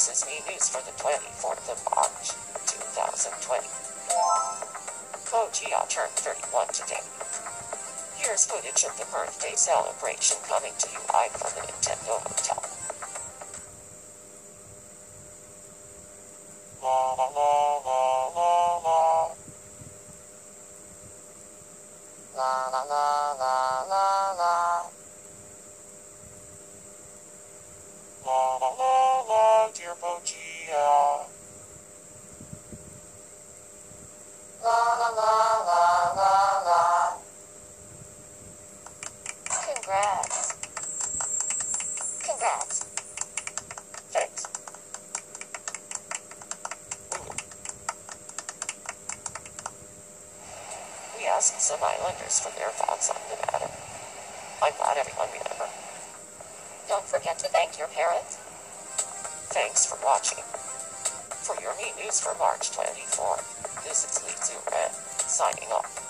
This is Mii News for the 24th of March, 2020. Bo-Jia turned 31 today. Here's footage of the birthday celebration coming to you live from the Nintendo Hotel. La la la la la. La la la la la la. Congrats. Congrats. Thanks. We asked some islanders for their thoughts on the matter. I'm glad everyone remembered. Don't forget to thank your parents. Thanks for watching. For your News for March 24, this is Lee Red, signing off.